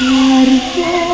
Porque